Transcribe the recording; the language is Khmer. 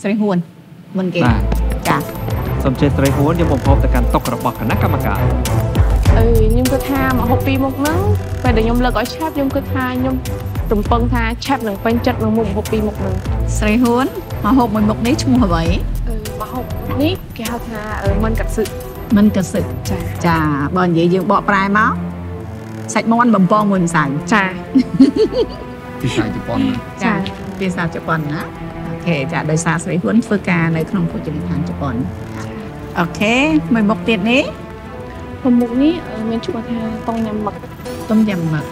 ស្រីហួនមុនគេបាទចាសូមជឿស្រីហួនយកមកប្រកបទៅកាន់តុរបស់គណៈកម្មការអឺខ្ញុំគិតថាមកហូបពីរមុខហ្នឹងពេលដែលខ្ញុំលើកឲ្យឆាប់ខ្ញុំគិតថាខ្ញុំរំពឹងថាឆាប់នឹងពេញចិត្តនឹងមុខហូបពីរមុខហ្នឹងស្រីហួនមកហូបមួយមុខនេះឈ្មោះអ្វីអឺមកហូបនេះគេហៅថាអឺមិនកាត់សឹកមិនកសឹកចាចាបើនិយាយយើងបកប្រែមកសាច់មាន់បំពងមួយម្សៅចាភាសាជប៉ុនចាភាសាជប៉ុនណាអូ ខេចាដោយសារស្រីហ៊ុនធ្វើការនៅក្នុងភោជនីយដ្ឋានជប៉ុនអូខេមួយមុខទៀតនេះមុខនេះមានឈ្មោះថាតុងញ៉ាំមឹកតុងញ៉ាំមឹក